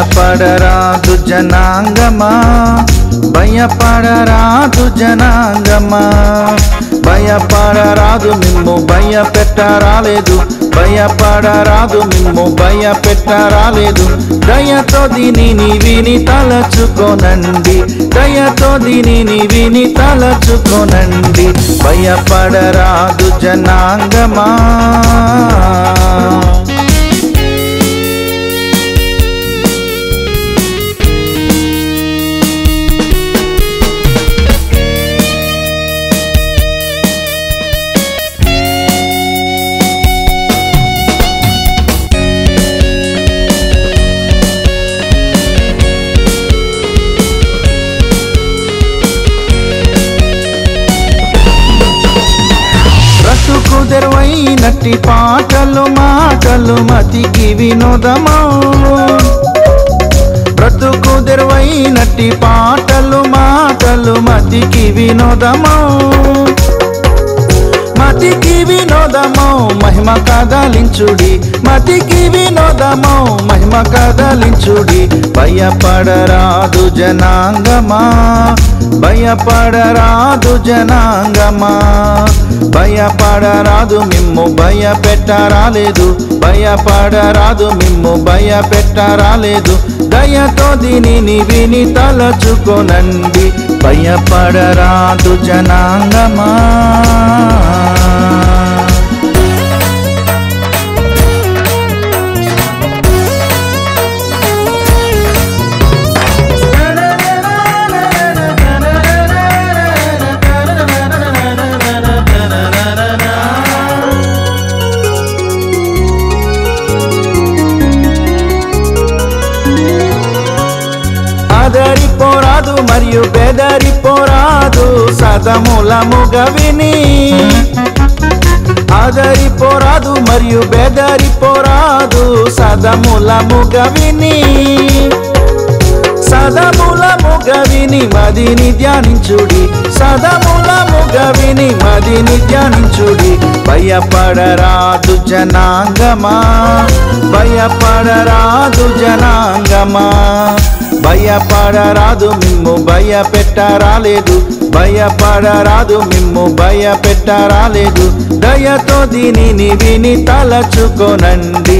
భయపడరాదు జనాంగమా? భయపడరాదు జనాంగమా? భయపడరాదు మిమ్ము భయపెట్టరాలేదు. భయపడరాదు మిమ్ము భయపెట్టరాలేదు. దయతో దీనిని విని తలచుకోనండి. దయతో దీనిని విని తలచుకోనండి. భయపడరాదు జనాంగమా? గట్టి పాటలు మాటలు మతికి వినోదమా బ్రతుకు తెరువైనట్టి పాటలు మాటలు మతికి వినోదమా మతికి వినోదమో మహిమ కదలించుడి. మతికి వినోదమో మహిమ కదలించుడి. భయపడరాదు జనాంగమా? భయపడరాదు జనాంగమా? భయపడరాదు మిమ్ము భయపెట్టరాలేదు. భయపడరాదు మిమ్ము భయపెట్టరాలేదు. దయతో దీనిని విని తలచుకోనండి. భయపడరాదు జనాంగమా? ఆదరిపోరాదు మరియు బెదరిపోరాదు సదములముగ విని ఆదరిపోరాదు మరియు బెదరిపోరాదు సదములముగ విని సదములముగ విని మదిని ధ్యానించుడి సదములముగ విని మదిని ధ్యానించుడి. భయపడరాదు జనాంగమా భయపడరాదు జనాంగమా. భయపడరాదు మిమ్ము భయపెట్టరాలేదు. భయపడరాదు మిమ్ము భయపెట్టరాలేదు. దయతో దీనిని విని తలచుకోనండి.